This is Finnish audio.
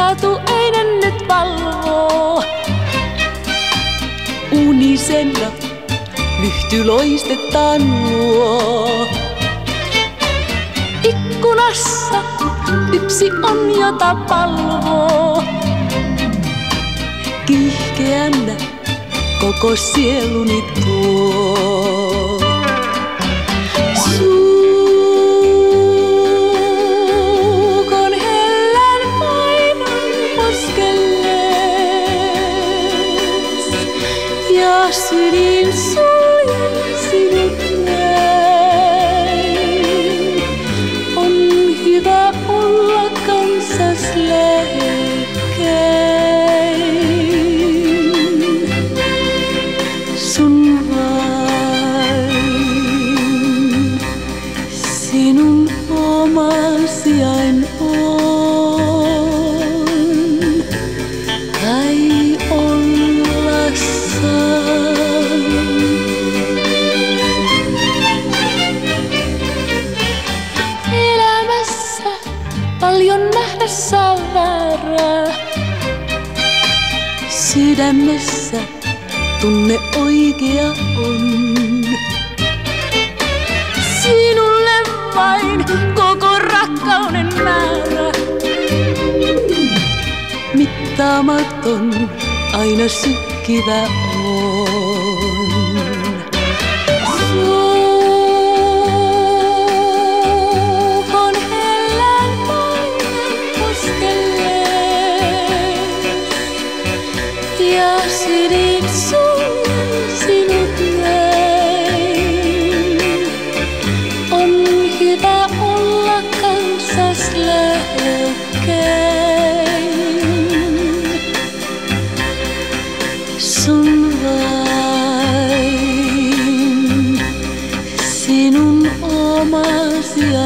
Katueinen nyt valvoo. Unisella lyhty loistetaan luo. Ikkunassa yksi on, jota palvoo. Kiihkeänä koko sieluni tuo. Suljen sinut näin. On hyvä olla kanssas lähekkäin. Sun vain sinun omasi ain Elämässä paljon nähdä saa väärää. Sydämessä tunne oikea on. Sinulle vain koko rakkauden määrä. Mittaamaton aina sykkivä on. Yeah. sinut näin. On hyvä olla. Sun vain, sinun omasi